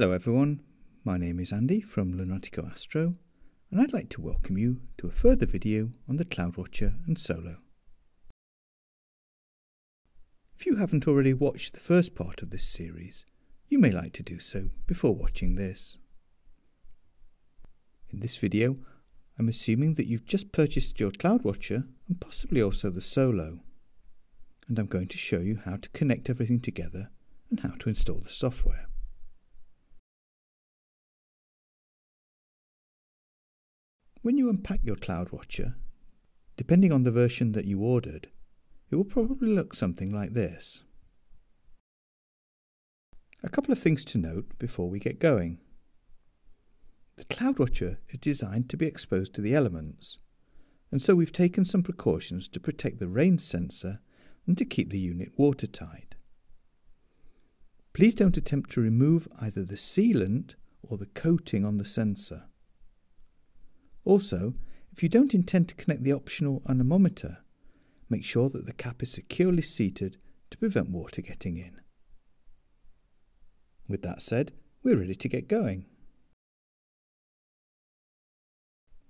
Hello everyone, my name is Andy from Lunatico Astro and I'd like to welcome you to a further video on the CloudWatcher and Solo. If you haven't already watched the first part of this series, you may like to do so before watching this. In this video, I'm assuming that you've just purchased your CloudWatcher and possibly also the Solo, and I'm going to show you how to connect everything together and how to install the software. When you unpack your CloudWatcher, depending on the version that you ordered, it will probably look something like this. A couple of things to note before we get going. The CloudWatcher is designed to be exposed to the elements, and so we've taken some precautions to protect the rain sensor and to keep the unit watertight. Please don't attempt to remove either the sealant or the coating on the sensor. Also, if you don't intend to connect the optional anemometer, make sure that the cap is securely seated to prevent water getting in. With that said, we're ready to get going.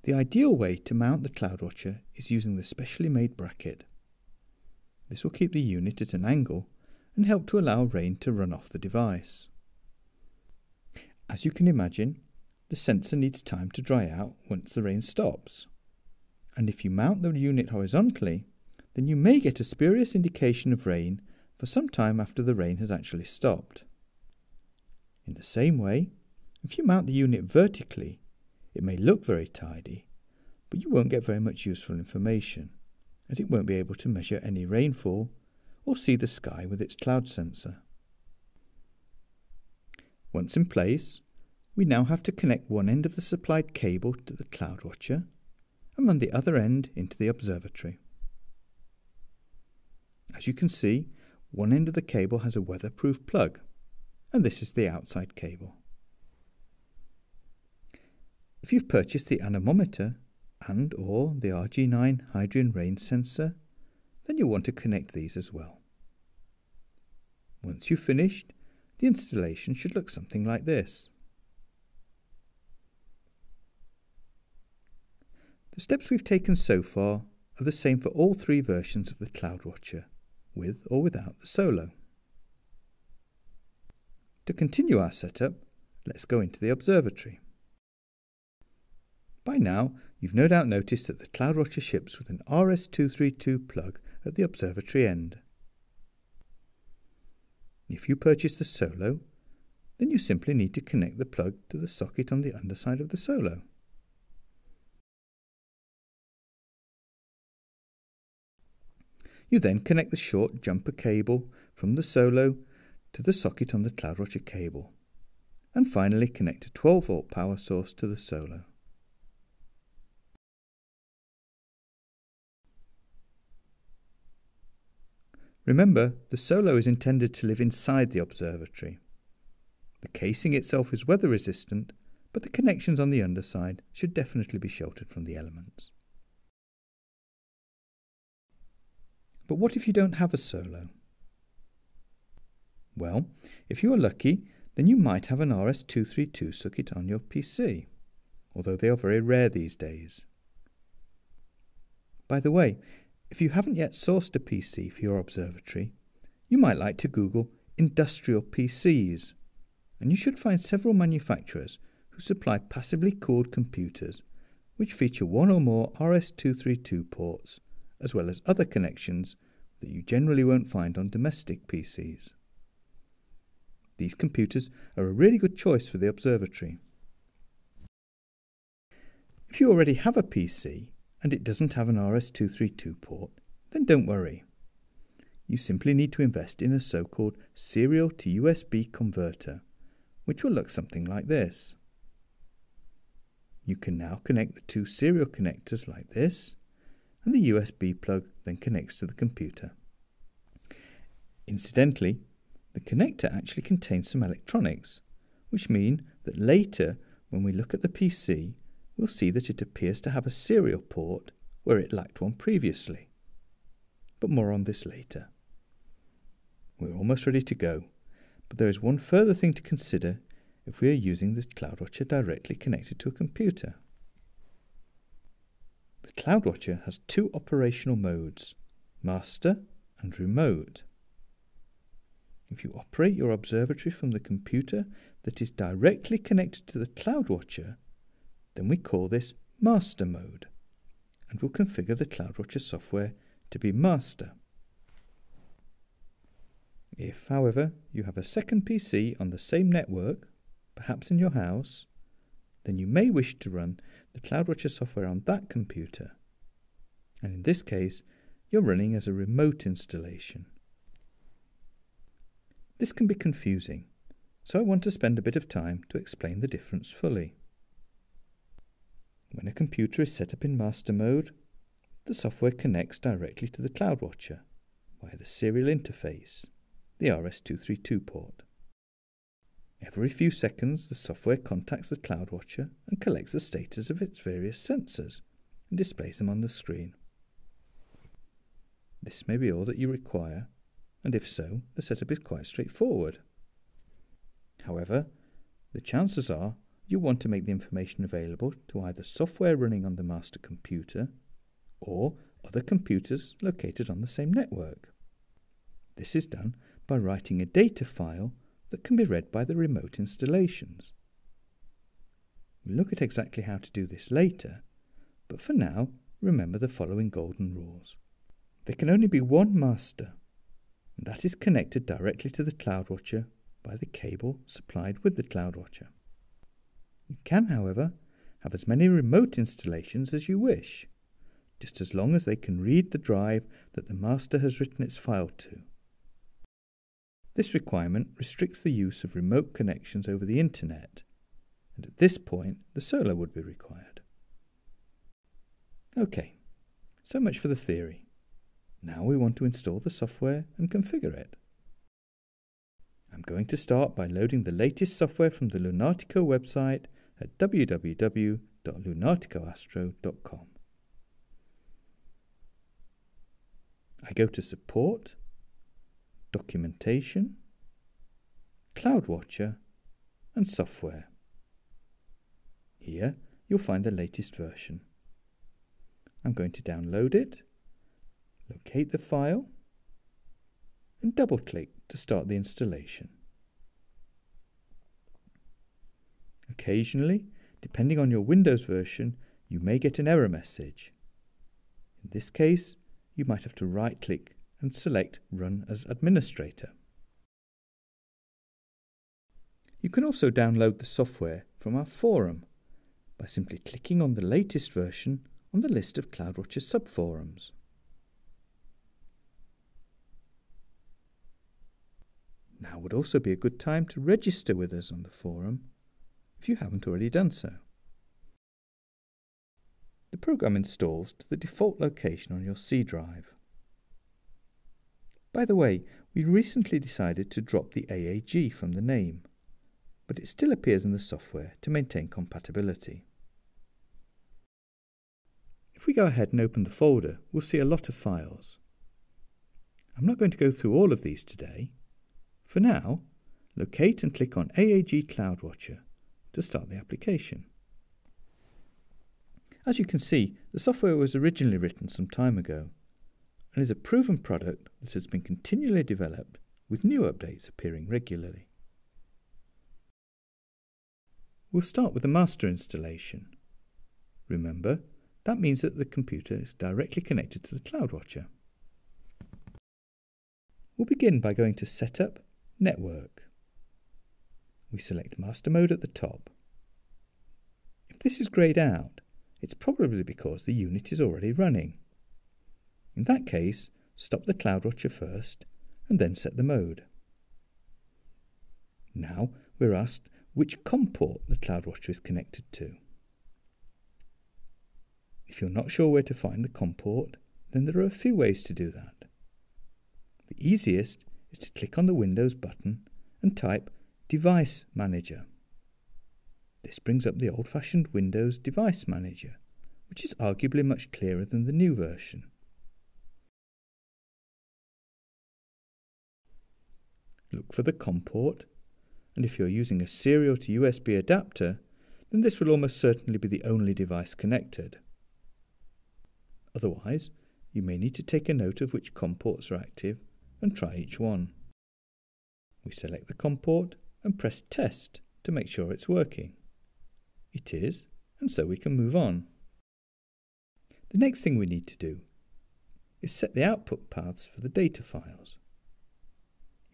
The ideal way to mount the CloudWatcher is using the specially made bracket. This will keep the unit at an angle and help to allow rain to run off the device. As you can imagine, the sensor needs time to dry out once the rain stops. And if you mount the unit horizontally, then you may get a spurious indication of rain for some time after the rain has actually stopped. In the same way, if you mount the unit vertically, it may look very tidy, but you won't get very much useful information, as it won't be able to measure any rainfall or see the sky with its cloud sensor. Once in place, we now have to connect one end of the supplied cable to the CloudWatcher and run the other end into the observatory. As you can see, one end of the cable has a weatherproof plug, and this is the outside cable. If you've purchased the anemometer and or the RG9 Hydreon rain sensor, then you'll want to connect these as well. Once you've finished, the installation should look something like this. The steps we've taken so far are the same for all three versions of the CloudWatcher, with or without the Solo. To continue our setup, let's go into the observatory. By now, you've no doubt noticed that the CloudWatcher ships with an RS232 plug at the observatory end. If you purchase the Solo, then you simply need to connect the plug to the socket on the underside of the Solo. You then connect the short jumper cable from the Solo to the socket on the CloudWatcher cable, and finally connect a 12 volt power source to the Solo. Remember, the Solo is intended to live inside the observatory. The casing itself is weather resistant, but the connections on the underside should definitely be sheltered from the elements. But what if you don't have a solo? Well, if you are lucky, then you might have an RS232 socket on your PC, although they are very rare these days. By the way, if you haven't yet sourced a PC for your observatory, you might like to Google industrial PCs, and you should find several manufacturers who supply passively cooled computers which feature one or more RS232 ports as well as other connections that you generally won't find on domestic PCs. These computers are a really good choice for the observatory. If you already have a PC and it doesn't have an RS232 port, then don't worry. You simply need to invest in a so-called serial to USB converter, which will look something like this. You can now connect the two serial connectors like this, and the USB plug then connects to the computer. Incidentally, the connector actually contains some electronics, which mean that later when we look at the PC, we'll see that it appears to have a serial port where it lacked one previously. But more on this later. We're almost ready to go, but there is one further thing to consider if we are using the CloudWatcher directly connected to a computer. CloudWatcher has two operational modes, master and remote. If you operate your observatory from the computer that is directly connected to the CloudWatcher, then we call this master mode and we'll configure the CloudWatcher software to be master. If, however, you have a second PC on the same network, perhaps in your house, then you may wish to run the CloudWatcher software on that computer. And in this case, you're running as a remote installation. This can be confusing, so I want to spend a bit of time to explain the difference fully. When a computer is set up in master mode, the software connects directly to the CloudWatcher via the serial interface, the RS-232 port. Every few seconds, the software contacts the CloudWatcher and collects the status of its various sensors and displays them on the screen. This may be all that you require, and if so, the setup is quite straightforward. However, the chances are you want to make the information available to either software running on the master computer or other computers located on the same network. This is done by writing a data file that can be read by the remote installations. We'll look at exactly how to do this later, but for now, remember the following golden rules. There can only be one master, and that is connected directly to the CloudWatcher by the cable supplied with the CloudWatcher. You can, however, have as many remote installations as you wish, just as long as they can read the drive that the master has written its file to. This requirement restricts the use of remote connections over the internet, and at this point the Solo would be required. OK, so much for the theory. Now we want to install the software and configure it. I'm going to start by loading the latest software from the Lunatico website at www.lunaticoastro.com. I go to Support, Documentation, CloudWatcher, and Software. Here you'll find the latest version. I'm going to download it, locate the file, and double click to start the installation. Occasionally, depending on your Windows version, you may get an error message. In this case, you might have to right click and select Run as Administrator. You can also download the software from our forum by simply clicking on the latest version on the list of CloudWatcher subforums. Now would also be a good time to register with us on the forum if you haven't already done so. The program installs to the default location on your C drive. By the way, we recently decided to drop the AAG from the name, but it still appears in the software to maintain compatibility. If we go ahead and open the folder, we'll see a lot of files. I'm not going to go through all of these today. For now, locate and click on AAG CloudWatcher to start the application. As you can see, the software was originally written some time ago and is a proven product that has been continually developed with new updates appearing regularly. We'll start with the master installation. Remember, that means that the computer is directly connected to the CloudWatcher. We'll begin by going to Setup, Network we select Master Mode at the top. If this is greyed out, it's probably because the unit is already running. In that case, stop the CloudWatcher first and then set the mode. Now we're asked which COM port the CloudWatcher is connected to. If you're not sure where to find the COM port, then there are a few ways to do that. The easiest is to click on the Windows button and type Device Manager. This brings up the old-fashioned Windows Device Manager, which is arguably much clearer than the new version. Look for the COM port and if you're using a serial to USB adapter, then this will almost certainly be the only device connected. Otherwise, you may need to take a note of which COM ports are active and try each one. We select the COM port and press Test to make sure it's working. It is, and so we can move on. The next thing we need to do is set the output paths for the data files.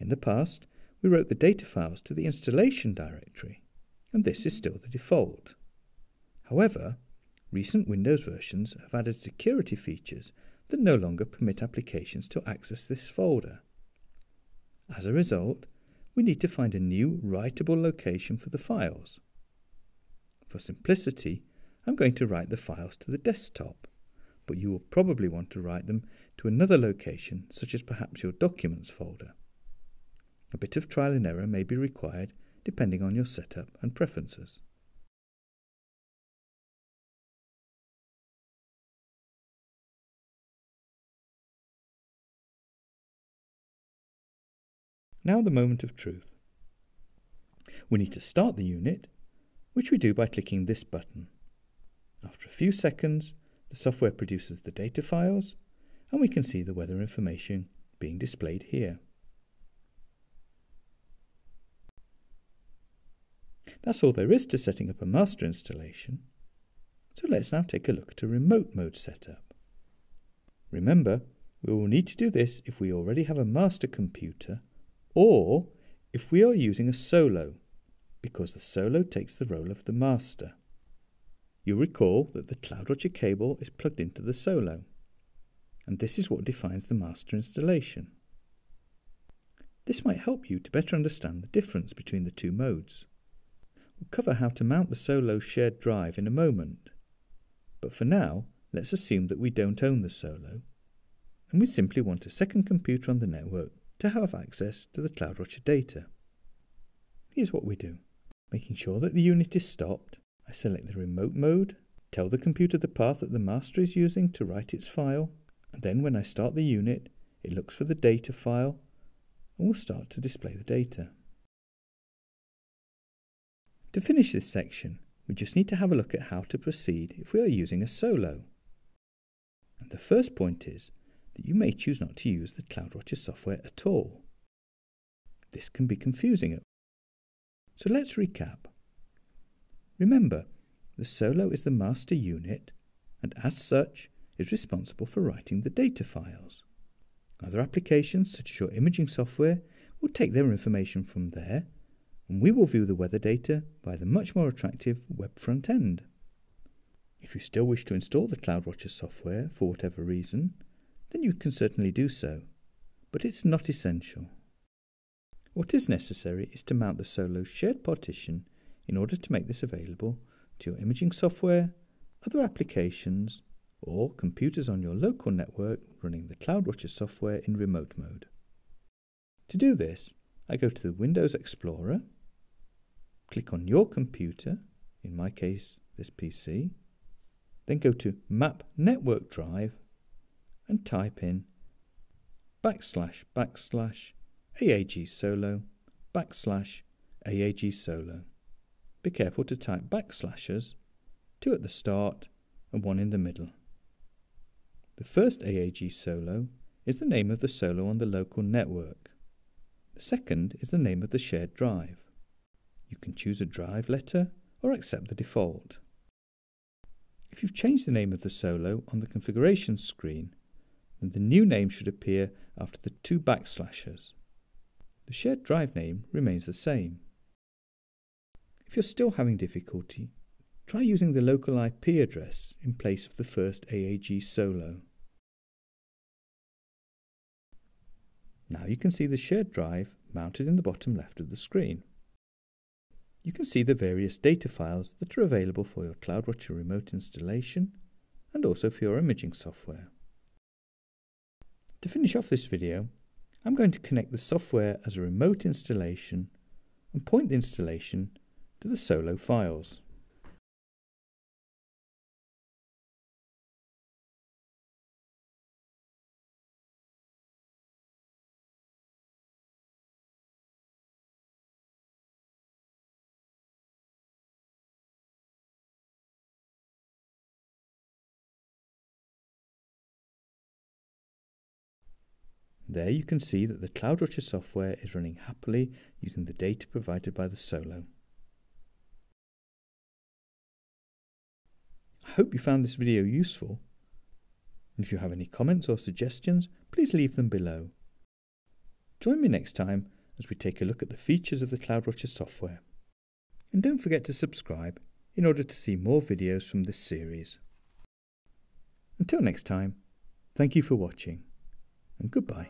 In the past, we wrote the data files to the installation directory, and this is still the default. However, recent Windows versions have added security features that no longer permit applications to access this folder. As a result, we need to find a new writable location for the files. For simplicity, I'm going to write the files to the desktop, but you will probably want to write them to another location, such as perhaps your Documents folder. A bit of trial and error may be required depending on your setup and preferences. Now the moment of truth. We need to start the unit, which we do by clicking this button. After a few seconds, the software produces the data files, and we can see the weather information being displayed here. That's all there is to setting up a master installation. So let's now take a look at a remote mode setup. Remember, we will need to do this if we already have a master computer or if we are using a solo, because the solo takes the role of the master. You'll recall that the CloudWatcher cable is plugged into the solo, and this is what defines the master installation. This might help you to better understand the difference between the two modes. We'll cover how to mount the solo shared drive in a moment, but for now, let's assume that we don't own the solo, and we simply want a second computer on the network to have access to the CloudWatcher data. Here's what we do. Making sure that the unit is stopped, I select the remote mode, tell the computer the path that the master is using to write its file, and then when I start the unit, it looks for the data file and will start to display the data. To finish this section, we just need to have a look at how to proceed if we are using a solo. And the first point is that you may choose not to use the CloudWatcher software at all. This can be confusing. So let's recap. Remember, the Solo is the master unit and as such is responsible for writing the data files. Other applications, such as your imaging software, will take their information from there and we will view the weather data by the much more attractive web front end. If you still wish to install the CloudWatcher software for whatever reason, then you can certainly do so, but it's not essential. What is necessary is to mount the Solo shared partition in order to make this available to your imaging software, other applications, or computers on your local network running the CloudWatcher software in remote mode. To do this, I go to the Windows Explorer, click on your computer, in my case this PC, then go to Map Network Drive and type in backslash backslash AAG solo backslash AAG solo. Be careful to type backslashes, two at the start and one in the middle. The first AAG solo is the name of the solo on the local network. The second is the name of the shared drive. You can choose a drive letter or accept the default. If you've changed the name of the solo on the configuration screen, then the new name should appear after the two backslashes. The shared drive name remains the same. If you're still having difficulty, try using the local IP address in place of the first AAG solo. Now you can see the shared drive mounted in the bottom left of the screen. You can see the various data files that are available for your CloudWatcher remote installation and also for your imaging software. To finish off this video, I'm going to connect the software as a remote installation and point the installation to the solo files. There you can see that the CloudWatcher software is running happily using the data provided by the Solo. I hope you found this video useful. If you have any comments or suggestions, please leave them below. Join me next time as we take a look at the features of the CloudWatcher software. And don't forget to subscribe in order to see more videos from this series. Until next time, thank you for watching and goodbye.